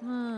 Hmm.